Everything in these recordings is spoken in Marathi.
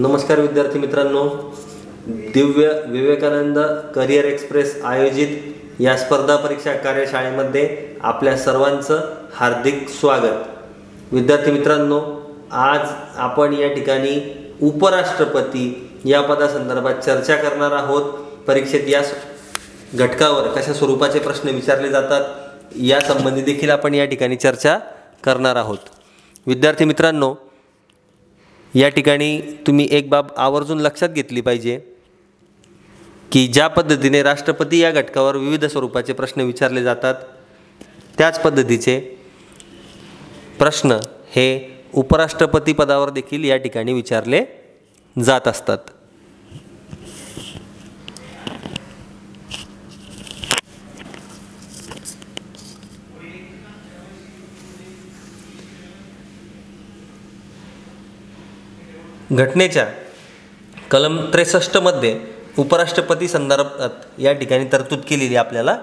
नमस्कार विद्यार्थी मित्रांनो. दिव्य विवेकानंद करिअर एक्सप्रेस आयोजित या स्पर्धा परीक्षा कार्यशाळेमध्ये आपल्या सर्वांचं हार्दिक स्वागत. विद्यार्थी मित्रांनो आज आपण या ठिकाणी उपराष्ट्रपती या पदासंदर्भात चर्चा करणार आहोत. परीक्षेत या घटकावर कशा स्वरूपाचे प्रश्न विचारले जातात यासंबंधी देखील आपण या ठिकाणी चर्चा करणार आहोत. विद्यार्थी मित्रांनो या ठिकाणी तुम्ही एक बाब आवर्जून लक्षात घेतली पाहिजे की ज्या पद्धतीने राष्ट्रपती या घटकावर विविध स्वरूपाचे प्रश्न विचारले जातात त्याच पद्धतीचे प्रश्न हे उपराष्ट्रपती पदावर देखील या ठिकाणी विचारले जात असतात. घटनेच्या कलम त्रेसष्टमध्ये उपराष्ट्रपती संदर्भात या ठिकाणी तरतूद केलेली आपल्याला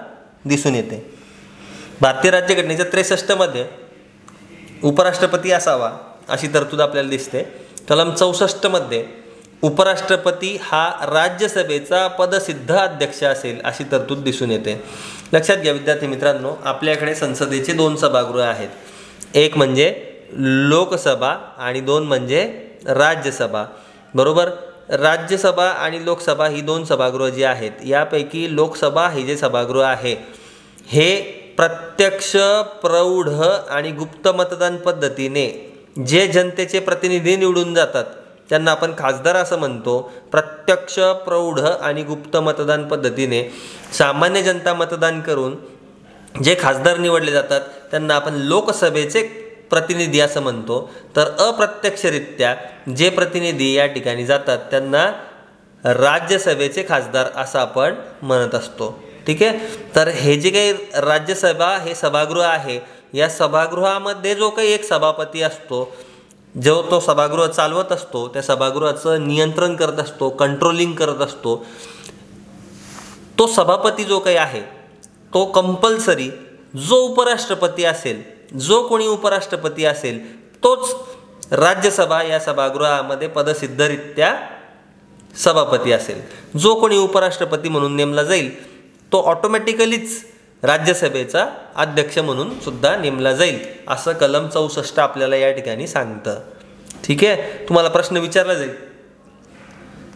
दिसून येते. भारतीय राज्यघटनेच्या त्रेसष्टमध्ये उपराष्ट्रपती असावा अशी तरतूद आपल्याला दिसते. कलम चौसष्टमध्ये उपराष्ट्रपती हा राज्यसभेचा पदसिद्ध अध्यक्ष असेल अशी तरतूद दिसून येते. लक्षात घ्या विद्यार्थी मित्रांनो आपल्याकडे संसदेचे दोन सभागृह आहेत. एक म्हणजे लोकसभा आणि दोन म्हणजे राज्यसभा. बरोबर? राज्यसभा आणि लोकसभा ही दोन सभागृह जी आहेत यापैकी लोकसभा हे जे सभागृह आहे हे प्रत्यक्ष प्रौढ आणि गुप्त मतदान पद्धतीने जे जनतेचे प्रतिनिधी निवडून जातात त्यांना आपण खासदार असं म्हणतो प्रत्यक्ष प्रौढ आणि गुप्त मतदान पद्धतीने सामान्य जनता मतदान करून जे खासदार निवडले जातात त्यांना आपण लोकसभेचे प्रतिनिधी असं म्हणतो. तर अप्रत्यक्षरित्या जे प्रतिनिधी या ठिकाणी जातात त्यांना राज्यसभेचे खासदार असं आपण म्हणत असतो. ठीक आहे? तर हे जे काही राज्यसभा हे सभागृह आहे या सभागृहामध्ये जो काही एक सभापती असतो जो तो सभागृह चालवत असतो त्या सभागृहाचं नियंत्रण करत असतो कंट्रोलिंग करत असतो तो सभापती जो काही आहे तो कंपल्सरी जो उपराष्ट्रपती असेल जो कोणी उपराष्ट्रपती असेल तोच राज्यसभा या सभागृहामध्ये पदसिद्धरित्या सभापती असेल. जो कोणी उपराष्ट्रपती म्हणून नेमला जाईल तो ऑटोमॅटिकलीच राज्यसभेचा अध्यक्ष म्हणून सुद्धा नेमला जाईल असं कलम चौसष्ट आपल्याला या ठिकाणी सांगतं. ठीक आहे? तुम्हाला प्रश्न विचारला जाईल.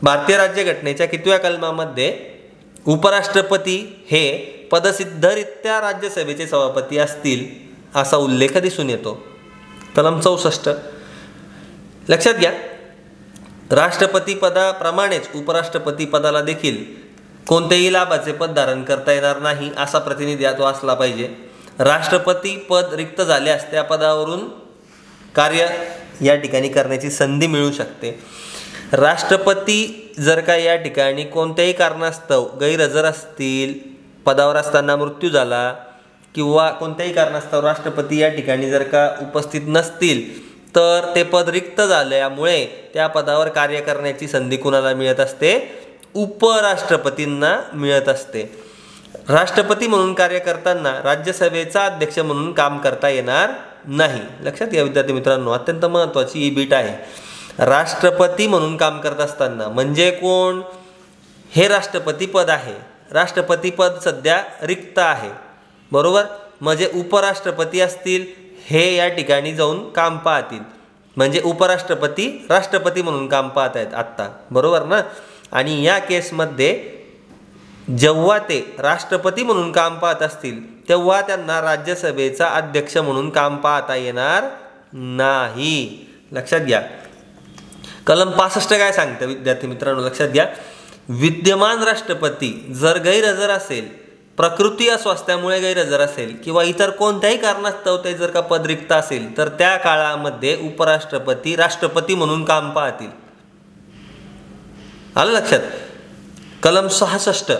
भारतीय राज्यघटनेच्या कितव्या कलमामध्ये उपराष्ट्रपती हे पदसिद्धरित्या राज्यसभेचे सभापती असतील? असा उल्लेख दिसून येतो. कलम चौसष्ट. लक्षात घ्या राष्ट्रपतीपदाप्रमाणेच उपराष्ट्रपतीपदाला देखील कोणतेही लाभाचे पद धारण करता येणार नाही असा प्रतिनिधी तो असला पाहिजे. राष्ट्रपती पद रिक्त झाल्यास त्या पदावरून कार्य या ठिकाणी करण्याची संधी मिळू शकते. राष्ट्रपती जर का या ठिकाणी कोणत्याही कारणास्तव गैरहजर असतील पदावर असताना मृत्यू झाला किंवा कोणत्याही कारणास्तव राष्ट्रपती या ठिकाणी जर का उपस्थित नसतील तर ते पद रिक्त झाल्यामुळे त्या पदावर कार्य करण्याची संधी कुणाला मिळत असते? उपराष्ट्रपतींना मिळत असते. राष्ट्रपती म्हणून कार्य करताना राज्यसभेचा अध्यक्ष म्हणून काम करता येणार नाही. लक्षात घ्या विद्यार्थी मित्रांनो अत्यंत महत्त्वाची ही बीट आहे. राष्ट्रपती म्हणून काम करत असताना म्हणजे कोण? हे राष्ट्रपती पद आहे. राष्ट्रपती पद सध्या रिक्त आहे. बरोबर? म्हणजे उपराष्ट्रपती असतील हे या ठिकाणी जाऊन काम पाहतील. म्हणजे उपराष्ट्रपती राष्ट्रपती म्हणून काम पाहत आहेत आत्ता. बरोबर ना? आणि या केसमध्ये जेव्हा ते राष्ट्रपती म्हणून काम पाहत असतील तेव्हा त्यांना राज्यसभेचा अध्यक्ष म्हणून काम पाहता येणार नाही. लक्षात घ्या. कलम पासष्ट काय सांगतं? विद्यार्थी मित्रांनो लक्षात घ्या. विद्यमान राष्ट्रपती जर गैरहजर असेल प्रकृती अस्वास्थ्यामुळे गैरहजर असेल किंवा इतर कोणत्याही कारणास्तव ते जर का पद रिक्त असेल तर त्या काळामध्ये उपराष्ट्रपती राष्ट्रपती म्हणून काम पाहतील. आलं लक्षात? कलम सहासष्ट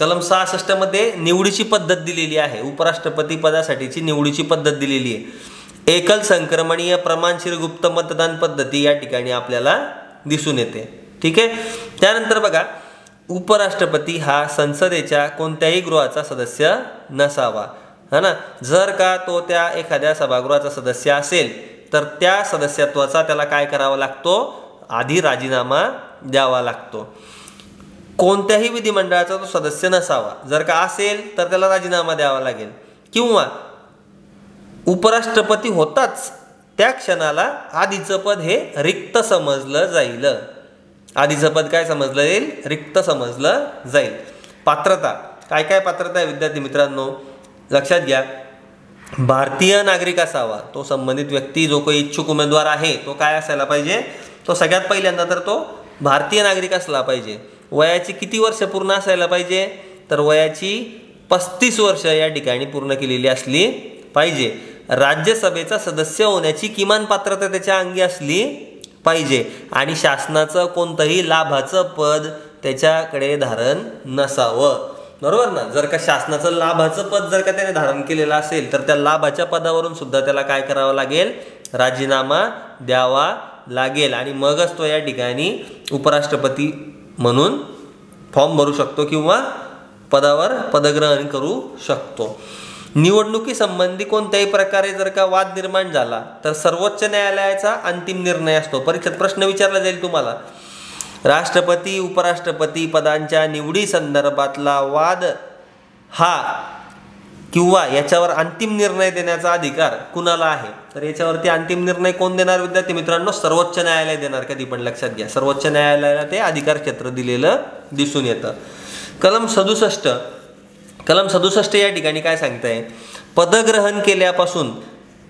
कलम सहासष्टमध्ये निवडीची पद्धत दिलेली आहे. उपराष्ट्रपती पदासाठीची निवडीची पद्धत दिलेली आहे. एकल संक्रमणीय प्रमाणशीर गुप्त मतदान पद्धती या ठिकाणी आपल्याला दिसून येते. ठीक आहे? त्यानंतर बघा उपराष्ट्रपती हा संसदेच्या कोणत्याही गृहाचा सदस्य नसावा. है ना? जर का तो त्या एखाद्या सभागृहाचा सदस्य असेल तर त्या सदस्यत्वाचा त्याला काय करावा लागतो? आधी राजीनामा द्यावा लागतो. कोणत्याही विधिमंडळाचा तो सदस्य नसावा. जर का असेल तर त्याला राजीनामा द्यावा लागेल. किंवा उपराष्ट्रपती होताच त्या क्षणाला आधीचं पद हे रिक्त समजलं जाईल. आधीचं पद काय समजलं जाईल रिक्त समजलं जाईल. पात्रता. काय काय पात्रता आहे विद्यार्थी मित्रांनो? लक्षात घ्या. भारतीय नागरिक असावा. तो संबंधित व्यक्ती जो काही इच्छुक उमेदवार आहे तो काय असायला पाहिजे? तो सगळ्यात पहिल्यांदा तर तो भारतीय नागरिक असला पाहिजे. वयाची किती वर्ष पूर्ण असायला पाहिजे? तर वयाची पस्तीस वर्ष या ठिकाणी पूर्ण केलेली असली पाहिजे. राज्यसभेचा सदस्य होण्याची किमान पात्रता त्याच्या अंगी असली पाहिजे. आणि शासनाचं कोणतंही लाभाचं पद त्याच्याकडे धारण नसावं. बरोबर ना? जर का शासनाचं लाभाचं पद जर का त्याने धारण केलेलं असेल तर त्या लाभाच्या पदावरून सुद्धा त्याला काय करावं लागेल? राजीनामा द्यावा लागेल. आणि मगच तो या ठिकाणी उपराष्ट्रपती म्हणून फॉर्म भरू शकतो किंवा पदावर पदग्रहण करू शकतो. निवडणुकीसंबंधी कोणत्याही प्रकारे जर का वाद निर्माण झाला तर सर्वोच्च न्यायालयाचा अंतिम निर्णय असतो. परीक्षेत प्रश्न विचारला जाईल तुम्हाला. राष्ट्रपती उपराष्ट्रपती पदांच्या निवडी संदर्भातला वाद हा किंवा याच्यावर अंतिम निर्णय देण्याचा अधिकार कुणाला आहे? तर याच्यावरती अंतिम निर्णय कोण देणार विद्यार्थी मित्रांनो? सर्वोच्च न्यायालय देणार. कधी पण लक्षात घ्या. सर्वोच्च न्यायालयाला ते अधिकार क्षेत्र दिलेलं दिसून येतं. कलम सदुसष्ट कलम सदुसष्ट या ठिकाणी काय सांगताय? पदग्रहण केल्यापासून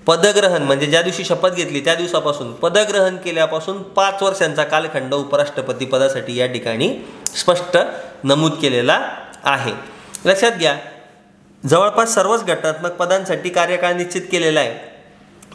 पदग्रहण म्हणजे ज्या दिवशी शपथ घेतली त्या दिवसापासून पदग्रहण केल्यापासून पाच वर्षांचा कालखंड उपराष्ट्रपती पदासाठी या ठिकाणी स्पष्ट नमूद केलेला आहे. लक्षात घ्या जवळपास सर्वच घटनात्मक पदांसाठी कार्यकाळ निश्चित केलेला आहे.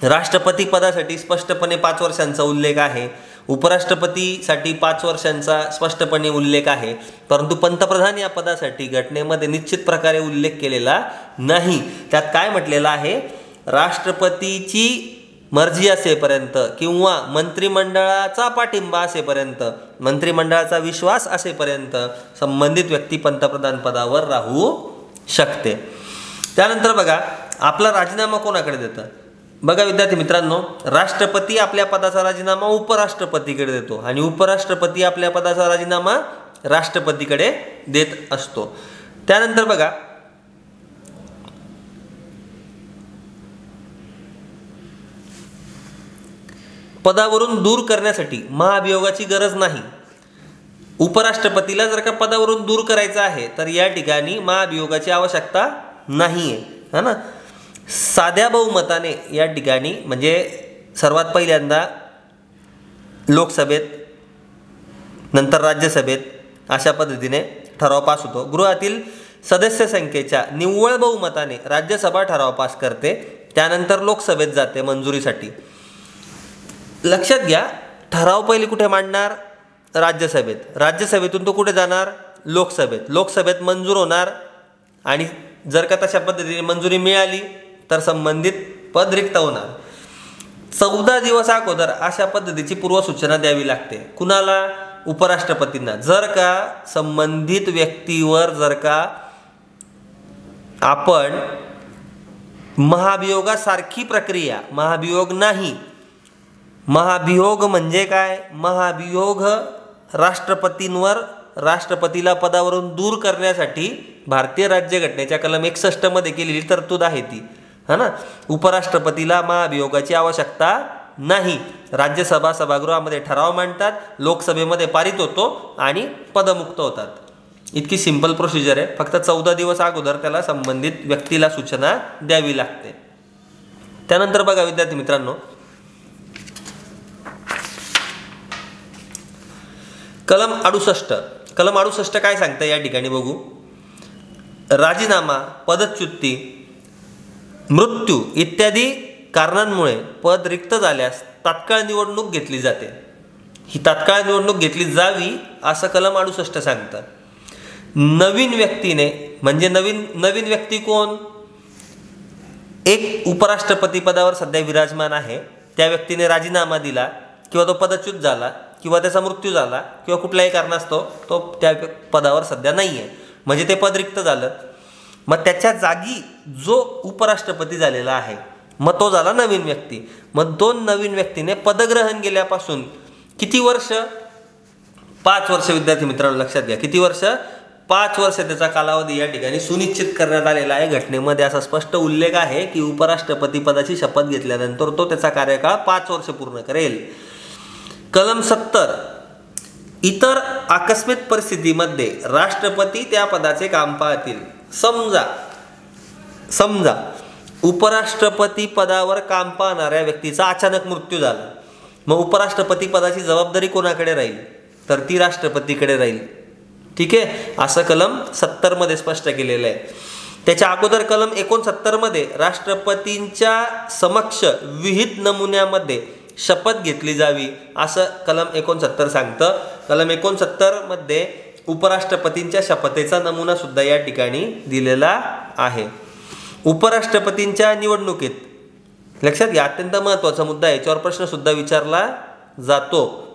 राष्ट्रपती पदासाठी स्पष्टपणे पाच वर्षांचा उल्लेख आहे. उपराष्ट्रपतीसाठी पाच वर्षांचा स्पष्टपणे उल्लेख आहे. परंतु पंतप्रधान या पदासाठी घटनेमध्ये निश्चित प्रकारे उल्लेख केलेला नाही. त्यात काय म्हटलेलं आहे? राष्ट्रपतीची मर्जी असेपर्यंत किंवा मंत्रिमंडळाचा पाठिंबा असेपर्यंत मंत्रिमंडळाचा विश्वास असेपर्यंत संबंधित व्यक्ती पंतप्रधान पदावर राहू शकते. त्यानंतर बघा आपला राजीनामा कोणाकडे देतं? बघा विद्यार्थी मित्रांनो राष्ट्रपती आपल्या पदाचा राजीनामा उपराष्ट्रपतीकडे देतो आणि उपराष्ट्रपती आपल्या पदाचा राजीनामा राष्ट्रपतीकडे देत असतो. त्यानंतर बघा पदावरून दूर करण्यासाठी महाभियोगाची गरज नाही. उपराष्ट्रपतीला जर का पदावरून दूर करायचं आहे तर या ठिकाणी महाभियोगाची आवश्यकता नाही आहे है ना? साध्या बहुमताने या ठिकाणी म्हणजे सर्वात पहिल्यांदा लोकसभेत नंतर राज्यसभेत अशा पद्धतीने ठराव पास होतो. गृहातील सदस्य संख्येच्या निव्वळ बहुमताने राज्यसभा ठराव पास करते त्यानंतर लोकसभेत जाते मंजुरीसाठी. लक्षात घ्या ठराव पहिले कुठे मांडणार? राज्यसभेत. राज्यसभेतून तो कुठे जाणार? लोकसभेत. लोकसभेत मंजूर होणार आणि जर का तशा पद्धतीने मंजुरी मिळाली तर संबंधित पद रिक्त होणार. चौदा दिवस अगोदर अशा पद्धतीची पूर्वसूचना द्यावी लागते. कुणाला? उपराष्ट्रपतींना. जर का संबंधित व्यक्तीवर जर का आपण महाभियोगासारखी प्रक्रिया महाभियोग नाही. महाभियोग म्हणजे काय? महाभियोग राष्ट्रपतींवर राष्ट्रपतीला पदावरून दूर करण्यासाठी भारतीय राज्यघटनेच्या कलम एकसष्टमध्ये केलेली तरतूद आहे ती. हा ना? उपराष्ट्रपतीला महाभियोगाची आवश्यकता नाही. राज्यसभा सभागृहामध्ये ठराव मांडतात लोकसभेमध्ये पारित होतो आणि पदमुक्त होतात. इतकी सिंपल प्रोसिजर आहे. फक्त चौदा दिवस अगोदर त्याला संबंधित व्यक्तीला सूचना द्यावी लागते. त्यानंतर बघा विद्यार्थी मित्रांनो. कलम अडुसष्ट. कलम अडुसष्ट काय सांगतं या ठिकाणी बघू. राजीनामा पदच्युती मृत्यू इत्यादी कारणांमुळे पद रिक्त झाल्यास तात्काळ निवडणूक घेतली जाते. ही तात्काळ निवडणूक घेतली जावी असं कलम अडुसष्ट सांगतं. नवीन व्यक्तीने म्हणजे नवीन नवीन व्यक्ती कोण? एक उपराष्ट्रपती पदावर सध्या विराजमान आहे. त्या व्यक्तीने राजीनामा दिला किंवा तो पदच्युत झाला किंवा त्याचा मृत्यू झाला किंवा कुठल्याही कारणास्तव तो त्या पदावर सध्या नाही आहे म्हणजे ते पद रिक्त झालं. मग त्याच्या जागी जो उपराष्ट्रपती झालेला आहे मग तो झाला नवीन व्यक्ती. मग दोन नवीन व्यक्तीने पदग्रहण गेल्यापासून किती वर्ष? पाच वर्ष विद्यार्थी मित्रांनो लक्षात घ्या. किती वर्ष? पाच वर्ष त्याचा कालावधी या ठिकाणी सुनिश्चित करण्यात आलेला आहे. घटनेमध्ये असा स्पष्ट उल्लेख आहे की उपराष्ट्रपती पदाची शपथ घेतल्यानंतर तो त्याचा कार्यकाळ पाच वर्ष पूर्ण करेल. कलम सत्तर. इतर आकस्मिक परिस्थितीमध्ये राष्ट्रपती त्या पदाचे काम पाहतील. समजा समजा उपराष्ट्रपती पदावर काम पाहणाऱ्या व्यक्तीचा अचानक मृत्यू झाला. मग उपराष्ट्रपती पदाची जबाबदारी कोणाकडे राहील? तर ती राष्ट्रपतीकडे राहील. ठीक आहे? असं कलम सत्तरमध्ये स्पष्ट केलेलं आहे. त्याच्या अगोदर कलम एकोणसत्तरमध्ये राष्ट्रपतींच्या समक्ष विहित नमुन्यामध्ये शपथ घेतली जावी असं कलम एकोणसत्तर सांगतं. कलम एकोणसत्तरमध्ये उपराष्ट्रपतींच्या शपथेचा नमुना सुद्धा या ठिकाणी दिलेला आहे. उपराष्ट्रपतींच्या निवडणुकीत. लक्षात घ्या अत्यंत महत्त्वाचा मुद्दा याच्यावर प्रश्न सुद्धा विचारला जातो.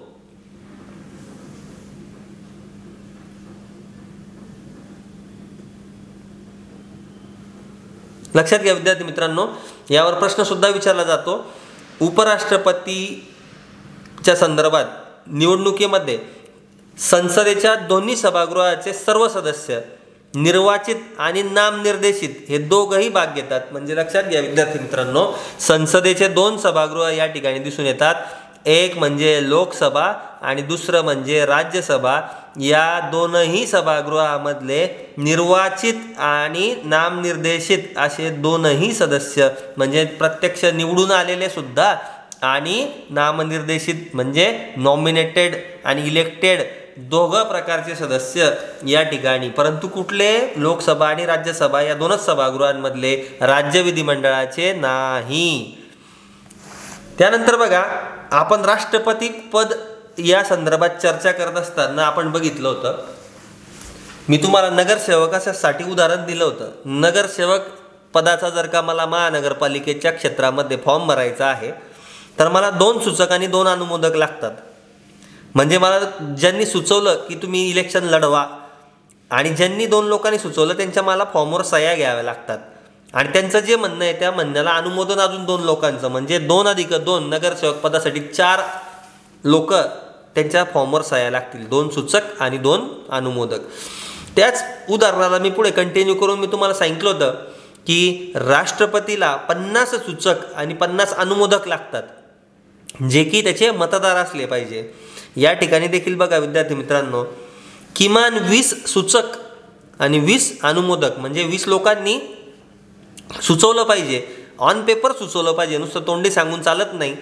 लक्षात घ्या विद्यार्थी मित्रांनो यावर प्रश्न सुद्धा विचारला जातो. उपराष्ट्रपतीच्या संदर्भात निवडणुकीमध्ये संसदेच्या दोन्ही सभागृहाचे सर्व सदस्य निर्वाचित आणि नामनिर्देशित हे दोघंही भाग घेतात. म्हणजे लक्षात घ्या विद्यार्थी मित्रांनो संसदेचे दोन सभागृह या ठिकाणी दिसून येतात. एक म्हणजे लोकसभा आणि दुसरं म्हणजे राज्यसभा. या दोनही सभागृहामधले निर्वाचित आणि नामनिर्देशित असे दोनही सदस्य म्हणजे प्रत्यक्ष निवडून आलेले सुद्धा आणि नामनिर्देशित म्हणजे नॉमिनेटेड आणि इलेक्टेड दोघं प्रकारचे सदस्य या ठिकाणी. परंतु कुठले? लोकसभा आणि राज्यसभा या दोनच सभागृहांमधले राज्य विधिमंडळाचे नाही. त्यानंतर बघा आपण राष्ट्रपती पद या संदर्भात चर्चा करत असताना आपण बघितलं होतं. मी तुम्हाला नगरसेवकासाठी उदाहरण दिलं होतं. नगरसेवक पदाचा जर का मला महानगरपालिकेच्या क्षेत्रामध्ये फॉर्म भरायचा आहे तर मला दोन सूचक आणि दोन अनुमोदक लागतात. म्हणजे मला ज्यांनी सुचवलं की तुम्ही इलेक्शन लढवा आणि ज्यांनी दोन लोकांनी सुचवलं त्यांच्या मला फॉर्मवर सह्या घ्याव्या लागतात. आणि त्यांचं जे म्हणणं आहे त्या म्हणण्याला अनुमोदन अजून दोन लोकांचं म्हणजे दोन अधिक दोन नगरसेवक पदासाठी चार लोक त्यांच्या फॉर्मवर सह्या लागतील. दोन सूचक आणि दोन अनुमोदक. त्याच उदाहरणाला मी पुढे कंटिन्यू करून मी तुम्हाला सांगितलं होतं की राष्ट्रपतीला पन्नास सूचक आणि पन्नास अनुमोदक लागतात जे की त्याचे मतदार असले पाहिजे. या ठिकाणी देखील बघा विद्यार्थी मित्रांनो किमान वीस सूचक आणि वीस अनुमोदक म्हणजे वीस लोकांनी सुचवलं पाहिजे. ऑन पेपर सुचवलं पाहिजे. नुसतं तोंडी सांगून चालत नाही.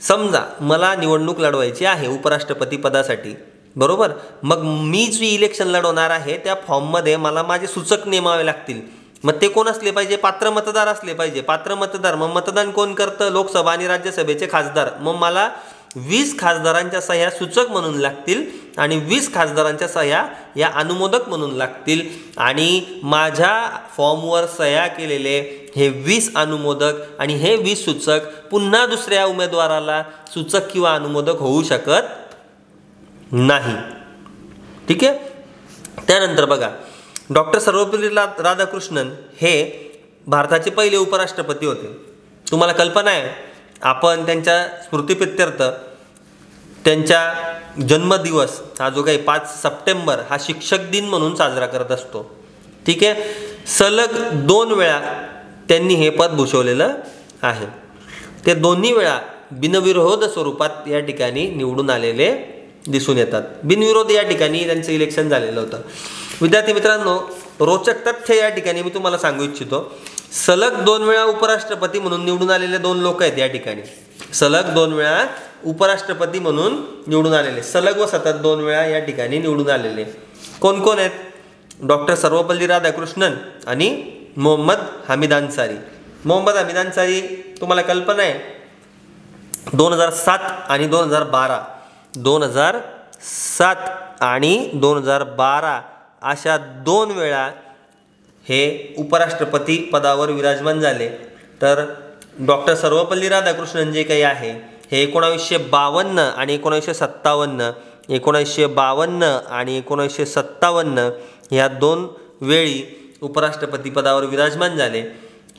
समजा मला निवडणूक लढवायची आहे उपराष्ट्रपती पदासाठी बरोबर? मग मी जी इलेक्शन लढवणार आहे त्या फॉर्ममध्ये मला माझे सूचक नेमावे लागतील. मग ते कोण असले पाहिजे? पात्र मतदार असले पाहिजे. पात्र मतदार मग मतदान कोण करतं? लोकसभा आणि राज्यसभेचे खासदार. मग मला वीस खासदारांच्या सह्या सूचक म्हणून लागतील आणि वीस खासदारांच्या सह्या या अनुमोदक म्हणून लागतील. आणि माझ्या फॉर्मवर सह्या केलेले हे वीस अनुमोदक आणि हे वीस सूचक पुन्हा दुसऱ्या उमेदवाराला सूचक किंवा अनुमोदक होऊ शकत नाही. ठीक आहे? त्यानंतर बघा डॉक्टर सर्वपल्ली राधाकृष्णन हे भारताचे पहिले उपराष्ट्रपती होते. तुम्हाला कल्पना आहे? आपण त्यांच्या स्मृतिप्रित्यर्थ त्यांच्या जन्मदिवस हा जो काही पाच सप्टेंबर हा शिक्षक दिन म्हणून साजरा करत असतो. ठीक आहे? सलग दोन वेळा त्यांनी हे पद भूषवलेलं आहे. ते दोन्ही वेळा बिनविरोध स्वरूपात या ठिकाणी निवडून आलेले दिसून येतात. बिनविरोध या ठिकाणी त्यांचं इलेक्शन झालेलं होतं. विद्यार्थी मित्रांनो रोचक तथ्य या ठिकाणी मी तुम्हाला सांगू इच्छितो. सलग दोन वेळा उपराष्ट्रपती म्हणून निवडून आलेले दोन लोक आहेत या ठिकाणी. सलग दोन वेळा उपराष्ट्रपती म्हणून निवडून आलेले. सलग व सतत दोन वेळा या ठिकाणी निवडून आलेले. कोण कोण आहेत? डॉक्टर सर्वपल्ली राधाकृष्णन आणि मोहम्मद हमीद अन्सारी. मोहम्मद हमीद अन्सारी तुम्हाला कल्पना आहे? दोन हजार सात आणि दोन हजार बारा. दोन हजार सात आणि दोन हजार बारा अशा दोन वेळा हे उपराष्ट्रपती पदावर विराजमान झाले. तर डॉक्टर सर्वपल्ली राधाकृष्णन जे काही आहे. हे एकोणावीसशे बावन्न आणि एकोणावीसशे सत्तावन्न एकोणावीसशे बावन्न आणि एकोणावीसशे सत्तावन्न ह्या दोन वेळी उपराष्ट्रपती पदावर विराजमान झाले.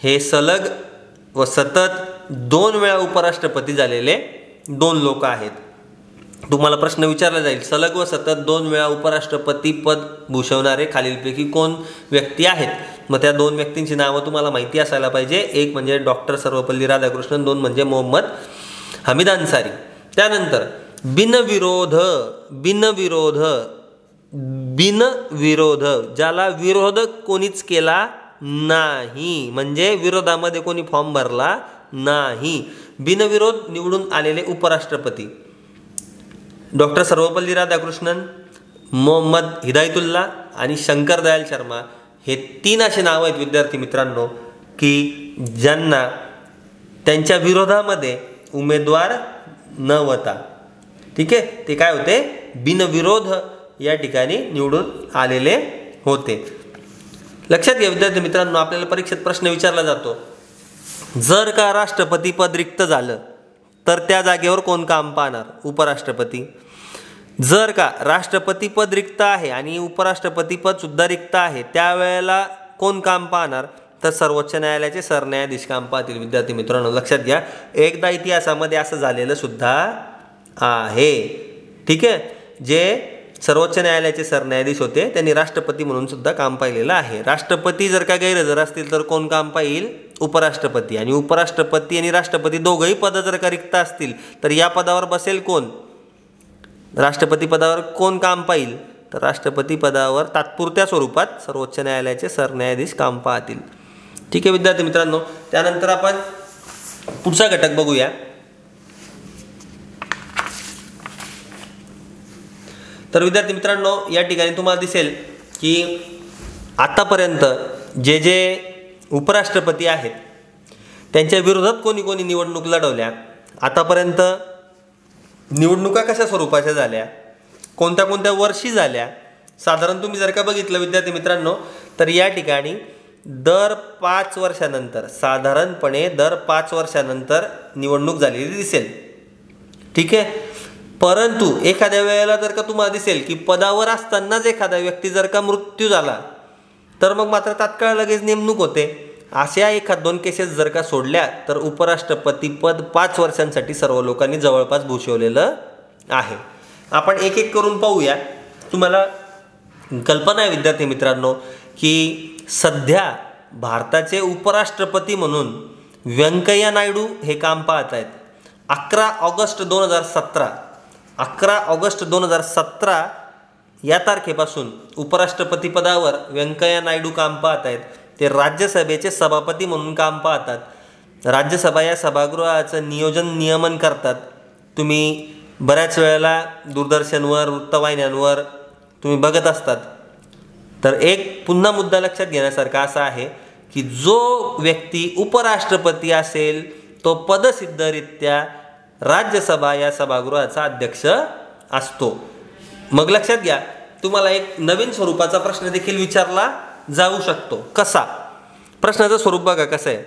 हे सलग व सतत दोन वेळा उपराष्ट्रपती झालेले दोन लोक आहेत. तुम्हाला प्रश्न विचारला जाईल सलग व सतत दोन वेळा उपराष्ट्रपती पद भूषवणारे खालीलपैकी कोण व्यक्ती आहेत? मग त्या दोन व्यक्तींची नावं तुम्हाला माहिती असायला पाहिजे. एक म्हणजे डॉक्टर सर्वपल्ली राधाकृष्णन दोन म्हणजे मोहम्मद हमीद अन्सारी. त्यानंतर बिनविरोध बिनविरोध बिनविरोध ज्याला विरोध कोणीच केला नाही म्हणजे विरोधामध्ये कोणी फॉर्म भरला नाही. बिनविरोध निवडून आलेले उपराष्ट्रपती. डॉक्टर सर्वपल्ली राधाकृष्णन मोहम्मद हिदायतुल्ला आणि शंकर दयाल शर्मा हे तीन असे नावं आहेत विद्यार्थी मित्रांनो की ज्यांना त्यांच्या विरोधामध्ये उमेदवार न होता ठीक आहे? ते काय होते? बिनविरोध या ठिकाणी निवडून आलेले होते. लक्षात घ्या विद्यार्थी मित्रांनो आपल्याला परीक्षेत प्रश्न विचारला जातो. जर का राष्ट्रपती पद रिक्त झालं तर त्या जागेवर कोण काम पाहणार? उपराष्ट्रपती. जर का राष्ट्रपती पद रिक्त आहे आणि उपराष्ट्रपती पद सुद्धा रिक्त आहे त्यावेळेला कोण काम पाहणार? तर सर्वोच्च न्यायालयाचे सरन्यायाधीश काम पाहतील. विद्यार्थी मित्रांनो लक्षात घ्या एकदा इतिहासामध्ये असं झालेलं सुद्धा आहे. ठीक आहे? जे सर्वोच्च न्यायालयाचे सरन्यायाधीश होते त्यांनी राष्ट्रपती म्हणून सुद्धा काम पाहिलेलं आहे. राष्ट्रपती जर का गैरहजर असतील तर कोण काम पाहिल? उपराष्ट्रपती आणि उपराष्ट्रपती आणि राष्ट्रपती दोघंही पदं जर का रिक्त असतील तर या पदावर बसेल कोण? राष्ट्रपती पदावर कोण काम पाहिल? तर राष्ट्रपती पदावर तात्पुरत्या स्वरूपात सर्वोच्च न्यायालयाचे सरन्यायाधीश काम पाहतील. ठीक आहे विद्यार्थी मित्रांनो त्यानंतर आपण पुढचा घटक बघूया. तर विद्यार्थी मित्रांनो या ठिकाणी तुम्हाला दिसेल की आतापर्यंत जे जे उपराष्ट्रपती आहेत. त्यांच्या विरोधात कोणी कोणी निवडणूक लढवल्या. आतापर्यंत निवडणुका कशा स्वरूपाच्या झाल्या? कोणत्या कोणत्या वर्षी झाल्या? साधारण तुम्ही जर का बघितलं विद्यार्थी मित्रांनो तर या ठिकाणी दर पाच वर्षानंतर साधारणपणे दर पाच वर्षानंतर निवडणूक झालेली दिसेल. ठीक आहे? परंतु एखाद्या वेळेला जर का तुम्हाला दिसेल की पदावर असतानाच एखादा व्यक्ती जर का मृत्यू झाला तर मग मात्र तात्काळ लगेच नेमणूक होते. अशा एखाद दोन केसेस जर का सोडल्या तर उपराष्ट्रपती पद पाच वर्षांसाठी सर्व लोकांनी जवळपास भूषवलेलं आहे. आपण एक एक करून पाहूया. तुम्हाला कल्पना आहे विद्यार्थी मित्रांनो की सध्या भारताचे उपराष्ट्रपती म्हणून व्यंकय्या नायडू हे काम पाहत आहेत. अकरा ऑगस्ट दोन हजार सतरा अकरा ऑगस्ट दोन हजार सतरा या तारखेपासून उपराष्ट्रपतीपदावर व्यंकय्या नायडू काम पाहत आहेत. ते राज्यसभेचे सभापती म्हणून काम पाहतात. राज्यसभा या सभागृहाचं नियोजन नियमन करतात. तुम्ही बऱ्याच वेळेला दूरदर्शनवर वृत्तवाहिन्यांवर तुम्ही बघत असतात. तर एक पुन्हा मुद्दा लक्षात घेण्यासारखा असा आहे की जो व्यक्ती उपराष्ट्रपती असेल तो पदसिद्धरित्या राज्यसभा या सभागृहाचा अध्यक्ष असतो. मग लक्षात घ्या तुम्हाला एक नवीन स्वरूपाचा प्रश्न देखील विचारला जाऊ शकतो. कसा? प्रश्नाचं स्वरूप बघा कसं आहे.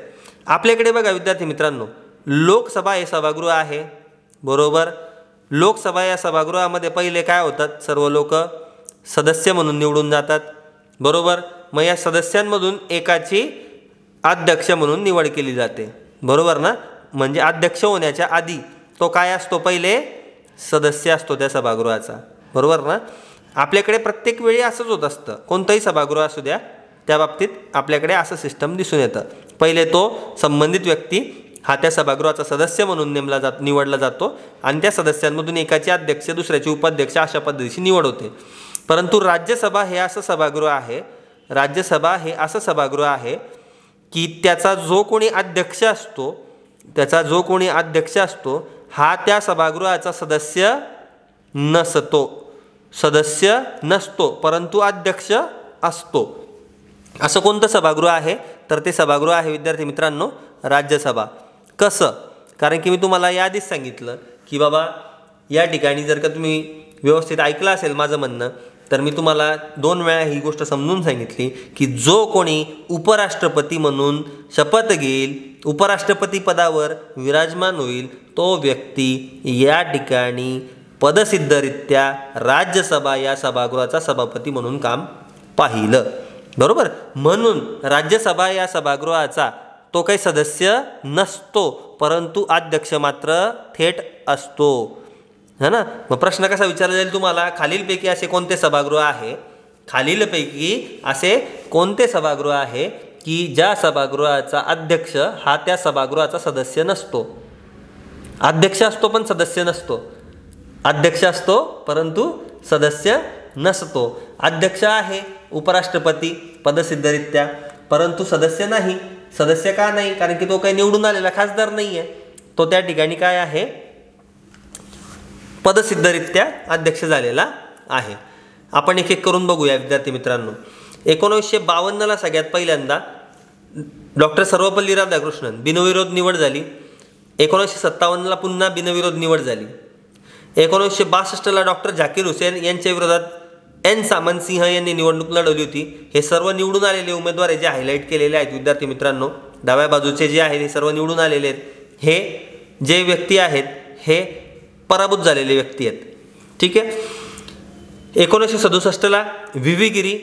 आपल्याकडे बघा विद्यार्थी मित्रांनो लोकसभा हे सभागृह आहे. बरोबर? लोकसभा या सभागृहामध्ये पहिले काय होतात? सर्व लोक सदस्य म्हणून निवडून जातात. बरोबर? मग या सदस्यांमधून एकाची अध्यक्ष म्हणून निवड केली जाते. बरोबर ना? म्हणजे अध्यक्ष होण्याच्या आधी तो काय असतो? पहिले सदस्य असतो त्या सभागृहाचा. बरोबर ना? आपल्याकडे प्रत्येक वेळी असंच होत असतं. कोणतंही सभागृह असू द्या त्या बाबतीत आपल्याकडे असं सिस्टम दिसून येतं. पहिले तो संबंधित व्यक्ती हा त्या सभागृहाचा सदस्य म्हणून नेमला जात निवडला जातो आणि त्या सदस्यांमधून एकाचे अध्यक्ष दुसऱ्याचे उपाध्यक्ष अशा पद्धतीची निवड होते. परंतु राज्यसभा हे असं सभागृह आहे राज्यसभा हे असं सभागृह आहे की त्याचा जो कोणी अध्यक्ष असतो त्याचा जो कोणी अध्यक्ष असतो हा त्या सभागृहाचा सदस्य नसतो. सदस्य नसतो परंतु अध्यक्ष असतो. असं कोणतं सभागृह आहे? तर ते सभागृह आहे विद्यार्थी मित्रांनो राज्यसभा. कसं? कारण की मी तुम्हाला याआधीच सांगितलं की बाबा या ठिकाणी जर का तुम्ही व्यवस्थित ऐकलं असेल माझं म्हणणं तर मी तुम्हाला दोन वेळा ही गोष्ट समजून सांगितली की जो कोणी उपराष्ट्रपती म्हणून शपथ घेईल उपराष्ट्रपती पदावर विराजमान होईल तो व्यक्ती या ठिकाणी पदसिद्धरित्या राज्यसभा या सभागृहाचा सभापती म्हणून काम पाहिलं. बरोबर? म्हणून राज्यसभा या सभागृहाचा तो काही सदस्य नसतो परंतु अध्यक्ष मात्र थेट असतो. है ना? मग प्रश्न कसा विचारला जाईल तुम्हाला? खालीलपैकी असे कोणते सभागृह आहे? खालीलपैकी असे कोणते सभागृह आहे की ज्या सभागृहाचा अध्यक्ष हा त्या सभागृहाचा सदस्य नसतो? अध्यक्ष असतो पण सदस्य नसतो. अध्यक्ष असतो परंतु सदस्य नसतो. अध्यक्ष आहे उपराष्ट्रपती पदसिद्धरित्या परंतु सदस्य नाही. सदस्य का नाही? कारण की तो काही निवडून आलेला खासदार नाही आहे तो त्या ठिकाणी काय आहे? पदसिद्धरित्या अध्यक्ष झालेला आहे. आपण एक एक करून बघूया विद्यार्थी मित्रांनो. एकोणीसशे बावन्नला सगळ्यात पहिल्यांदा डॉक्टर सर्वपल्ली राधाकृष्णन बिनविरोध निवड झाली. एकोणीसशे सत्तावन्नला पुन्हा बिनविरोध निवड झाली. एकोणीसशे बासष्टला डॉक्टर झाकीर हुसेन यांच्या विरोधात एन सामंत सिंह यांनी निवडणूक लढवली होती. हे सर्व निवडून आलेले उमेदवार आहे जे हायलाईट केलेले आहेत विद्यार्थी मित्रांनो डाव्या बाजूचे जे आहेत हे सर्व निवडून आलेले आहेत. हे जे व्यक्ती आहेत हे पराभूत झालेले व्यक्ती आहेत. ठीक आहे? एकोणीसशे सदुसष्टला व्ही गिरी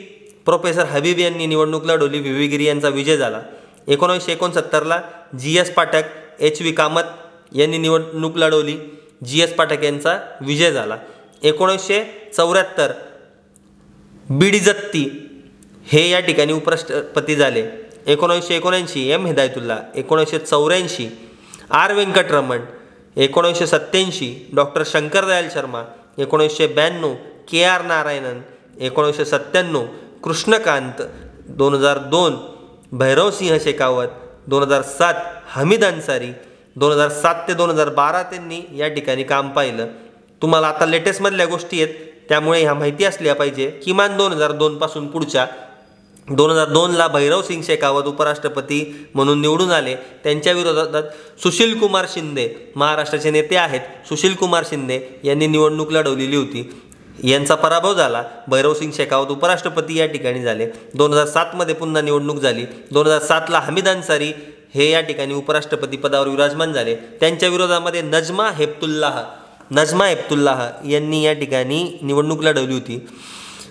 प्रोफेसर हबीब यांनी निवडणूक लढवली. व्ही गिरी यांचा विजय झाला. एकोणीसशे एकोणसत्तरला G S Pathak H V Kamath यांनी निवडणूक लढवली. जी एस पाठक यांचा विजय झाला. एकोणीसशे चौऱ्याहत्तर बीडी जत्ती हे या ठिकाणी उपराष्ट्रपती झाले. एकोणीसशे एकोणऐंशी एम हिदायतुल्ला एकोणीसशे चौऱ्याऐंशी आर व्यंकटरमण एकोणीसशे सत्त्याऐंशी डॉक्टर शंकरदयाल शर्मा एकोणीसशे ब्याण्णव के आर नारायणन एकोणीसशे सत्त्याण्णव कृष्णकांत दोन हजार दोन भैरवसिंह शेखावत दोन हजार सात हमीद अन्सारी दोन हजार सात ते दोन हजार बारा त्यांनी या ठिकाणी काम पाहिलं. तुम्हाला आता लेटेस्टमधल्या गोष्टी आहेत त्यामुळे ह्या माहिती असल्या पाहिजे. किमान दोन हजार दोनपासून पुढच्या दोन हजार दोनला भैरवसिंग शेखावत उपराष्ट्रपती म्हणून निवडून आले. त्यांच्या विरोधात सुशील कुमार शिंदे महाराष्ट्राचे नेते आहेत. सुशील कुमार शिंदे यांनी निवडणूक लढवलेली होती. यांचा पराभव झाला. भैरवसिंग शेखावत उपराष्ट्रपती या ठिकाणी झाले. दोन हजार सातमध्ये पुन्हा निवडणूक झाली. दोन हजार सातला हमीद अन्सारी हे या ठिकाणी उपराष्ट्रपती पदावर विराजमान झाले. त्यांच्या विरोधामध्ये नजमा हेप्तुल्लाह नजमा हेप्तुल्लाह यांनी या ठिकाणी निवडणूक लढवली होती.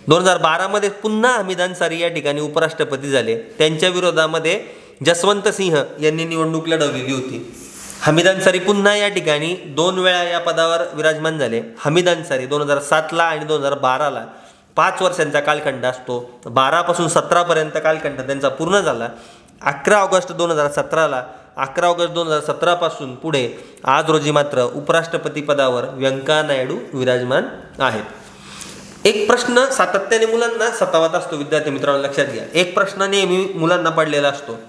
दोन हजार बारामध्ये पुन्हा हमीद अन्सारी या ठिकाणी उपराष्ट्रपती झाले. त्यांच्या विरोधामध्ये जसवंत सिंह यांनी निवडणूक लढवलेली होती. हमीद अन्सारी पुन्हा या ठिकाणी दोन वेळा या पदावर विराजमान झाले. हमीद अन्सारी दोन हजार सातला आणि दोन हजार बाराला पाच वर्षांचा कालखंड असतो. बारापासून सतरापर्यंत कालखंड त्यांचा पूर्ण झाला. अकरा ऑगस्ट दोन हजार सतराला अकरा ऑगस्ट दोन हजार सतरापासून पुढे आज रोजी मात्र उपराष्ट्रपती पदावर व्यंकय्या नायडू विराजमान आहेत. एक प्रश्न सातत्याने मुलांना सतावत असतो. विद्यार्थी मित्रांनो लक्षात घ्या. एक प्रश्न नेहमी मुलांना पडलेला असतो.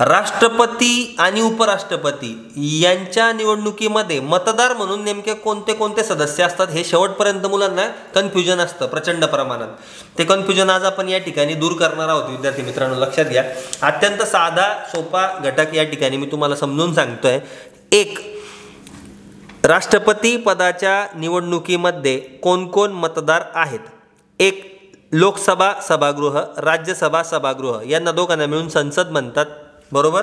राष्ट्रपती आणि उपराष्ट्रपती यांच्या निवडणुकीमध्ये मतदार म्हणून नेमके कोणते कोणते सदस्य असतात हे शेवटपर्यंत मुलांना कन्फ्युजन असतं प्रचंड प्रमाणात. ते कन्फ्युजन आज आपण या ठिकाणी दूर करणार आहोत विद्यार्थी मित्रांनो लक्षात घ्या. अत्यंत साधा सोपा घटक या ठिकाणी मी तुम्हाला समजून सांगतोय. एक राष्ट्रपती पदाच्या निवडणुकीमध्ये कोण कोण मतदार आहेत? एक लोकसभा सभागृह राज्यसभा सभागृह यांना दोघांना मिळून संसद म्हणतात. बरोबर?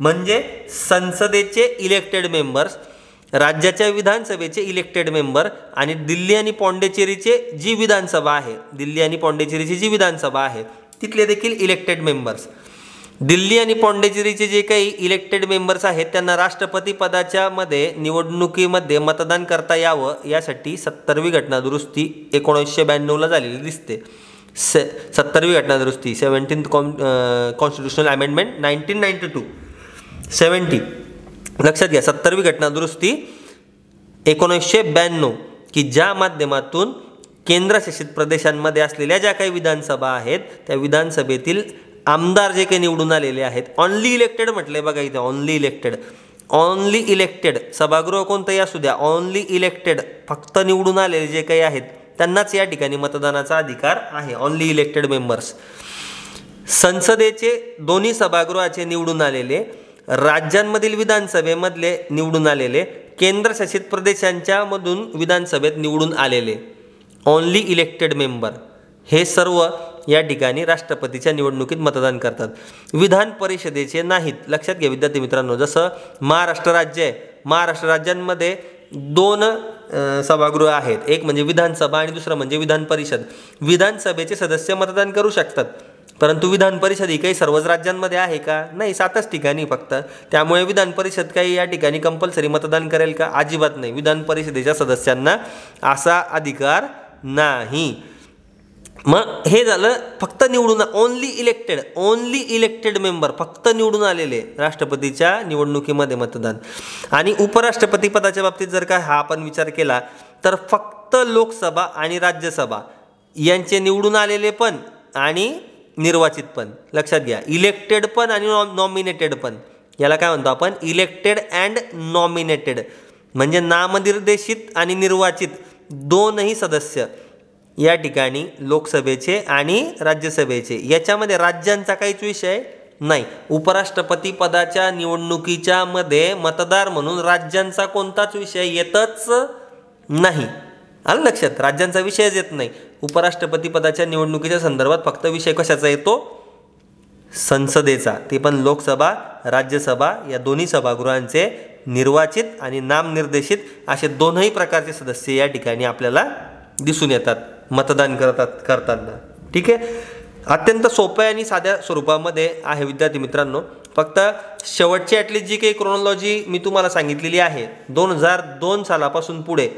म्हणजे संसदेचे इलेक्टेड मेंबर्स राज्याच्या विधानसभेचे इलेक्टेड मेंबर आणि दिल्ली आणि पॉंडेचेरीचे जी विधानसभा आहे दिल्ली आणि पॉंडेचेरीची जी विधानसभा आहे तिथले देखील इलेक्टेड मेंबर्स दिल्ली आणि पॉंडेचेरीचे जे काही इलेक्टेड मेंबर्स आहेत त्यांना राष्ट्रपती पदाच्या मध्ये निवडणुकीमध्ये मतदान करता यावं यासाठी सत्तरवी घटना दुरुस्ती एकोणीसशे ब्याण्णवला झालेली दिसते. से सत्तरवी घटना दुरुस्ती seventeenth con constitutional amendment nineteen ninety two seventy लक्षात घ्या सत्तरवी घटना दुरुस्ती एकोणीसशे ब्याण्णव की ज्या माध्यमातून केंद्रशासित प्रदेशांमध्ये असलेल्या ज्या काही विधानसभा आहेत त्या विधानसभेतील आमदार जे काही निवडून आलेले आहेत ऑनली इलेक्टेड म्हटले बघा इथे ऑनली इलेक्टेड ऑनली इलेक्टेड सभागृह कोणतंही असू द्या ऑनली इलेक्टेड फक्त निवडून आलेले जे काही आहेत त्यांनाच या ठिकाणी मतदानाचा अधिकार आहे. ऑनली इलेक्टेड मेंबर्स संसदेचे दोन्ही सभागृहाचे निवडून आलेले राज्यांमधील विधानसभेमधले निवडून आलेले केंद्रशासित प्रदेशांच्या मधून विधानसभेत निवडून आलेले. ऑनली इलेक्टेड मेंबर हे सर्व या ठिकाणी राष्ट्रपतीच्या निवडणुकीत मतदान करतात. विधान परिषदेचे नाहीत. लक्षात घ्या विद्यार्थी मित्रांनो जसं महाराष्ट्र राज्य आहे. महाराष्ट्र राज्यांमध्ये दोन सभागृह आहेत. एक म्हणजे विधानसभा आणि दुसरं म्हणजे विधान परिषद. विधानसभेचे सदस्य मतदान करू शकतात. परंतु विधान परिषद ही काही सर्वच राज्यांमध्ये आहे का? नाही सातच ठिकाणी फक्त. त्यामुळे विधान परिषद काही या ठिकाणी कंपल्सरी मतदान करेल का? अजिबात नाही. विधान परिषदेच्या सदस्यांना असा अधिकार नाही. मग हे झालं फक्त निवडून only elected only elected member फक्त निवडून आलेले राष्ट्रपतीच्या निवडणुकीमध्ये मतदान. आणि उपराष्ट्रपती पदाच्या बाबतीत जर का हा आपण विचार केला तर फक्त लोकसभा आणि राज्यसभा यांचे निवडून आलेले पण आणि निर्वाचित पण. लक्षात घ्या इलेक्टेड पण आणि नॉ नॉमिनेटेड पण. याला काय म्हणतो आपण? इलेक्टेड अँड नॉमिनेटेड म्हणजे नामनिर्देशित आणि निर्वाचित दोनही सदस्य. या ठिकाणी लोकसभेचे आणि राज्यसभेचे. याच्यामध्ये राज्यांचा काहीच विषय नाही. उपराष्ट्रपती पदाच्या निवडणुकीच्या मध्ये मतदार म्हणून राज्यांचा कोणताच विषय येतच नाही. आलं लक्षात? राज्यांचा विषयच येत नाही. उपराष्ट्रपती पदाच्या निवडणुकीच्या संदर्भात फक्त विषय कशाचा येतो? संसदेचा. ते पण लोकसभा राज्यसभा या दोन्ही सभागृहांचे निर्वाचित आणि नामनिर्देशित असे दोनही प्रकारचे सदस्य या ठिकाणी आपल्याला दिसून येतात. मतदान करतात करताना. ठीक आहे? अत्यंत सोप्या आणि साध्या स्वरूपामध्ये आहे विद्यार्थी मित्रांनो. फक्त शेवटची ॲटलीस्ट जी काही क्रोनॉलॉजी मी तुम्हाला सांगितलेली आहे दोन हजार दोन सालापासून पुढे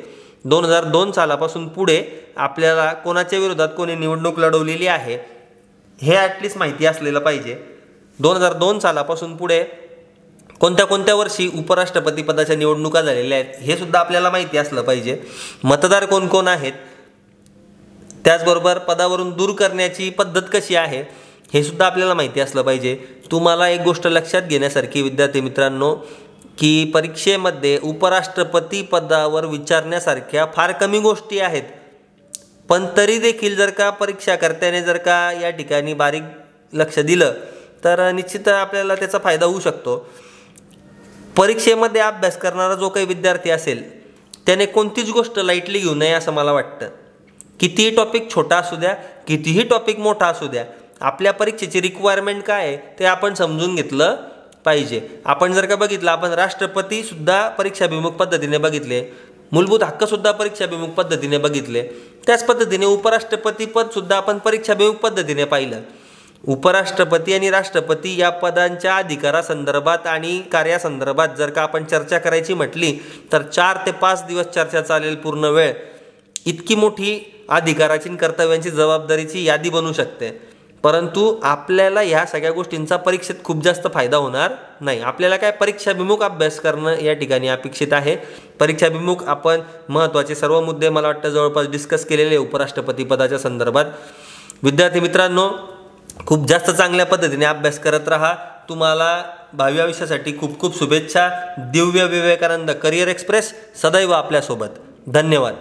दोन हजार दोन सालापासून पुढे आपल्याला कोणाच्या विरोधात कोणी निवडणूक लढवलेली आहे हे ॲटलिस्ट माहिती असलेलं पाहिजे. दोन हजार दोन सालापासून पुढे कोणत्या कोणत्या वर्षी उपराष्ट्रपती पदाच्या निवडणुका झालेल्या आहेत हे सुद्धा आपल्याला माहिती असलं पाहिजे. मतदार कोण कोण आहेत? त्याचबरोबर पदावरून दूर करण्याची पद्धत कशी आहे हे सुद्धा आपल्याला माहिती असलं पाहिजे. तुम्हाला एक गोष्ट लक्षात घेण्यासारखी विद्यार्थी मित्रांनो की परीक्षेमध्ये उपराष्ट्रपती पदावर विचारण्यासारख्या फार कमी गोष्टी आहेत. पण तरी देखील जर का परीक्षाकर्त्याने जर का या ठिकाणी बारीक लक्ष दिलं तर निश्चित आपल्याला त्याचा फायदा होऊ शकतो. परीक्षेमध्ये अभ्यास करणारा जो काही विद्यार्थी असेल त्याने कोणतीच गोष्ट लाईटली घेऊ नये असं मला वाटतं. कितीही टॉपिक छोटा असू द्या कितीही टॉपिक मोठा असू द्या आपल्या परीक्षेची रिक्वायरमेंट काय आहे ते आपण समजून घेतलं पाहिजे. आपण जर का बघितलं आपण राष्ट्रपतीसुद्धा परीक्षाभिमुख पद्धतीने बघितले मूलभूत हक्कसुद्धा परीक्षाभिमुख पद्धतीने बघितले त्याच पद्धतीने उपराष्ट्रपतीपदसुद्धा आपण परीक्षाभिमुख पद्धतीने पाहिलं. उपराष्ट्रपती आणि राष्ट्रपती या पदांच्या अधिकारासंदर्भात आणि कार्यासंदर्भात जर का आपण चर्चा करायची म्हटली तर चार ते पाच दिवस चर्चा चालेल पूर्ण वेळ. इतकी मोठी अधिकाराची आणि कर्तव्यांची जबाबदारीची यादी बनू शकते. परंतु आपल्याला ह्या सगळ्या गोष्टींचा परीक्षेत खूप जास्त फायदा होणार नाही. आपल्याला काय परीक्षाभिमुख अभ्यास करणं या ठिकाणी अपेक्षित आहे. परीक्षाभिमुख आपण महत्त्वाचे सर्व मुद्दे मला वाटतं जवळपास डिस्कस केलेले उपराष्ट्रपती पदाच्या संदर्भात. विद्यार्थी मित्रांनो खूप जास्त चांगल्या पद्धतीने अभ्यास करत राहा. तुम्हाला भावी आयुष्यासाठी खूप खूप शुभेच्छा. दिव्य विवेकानंद करिअर एक्सप्रेस सदैव आपल्यासोबत. धन्यवाद.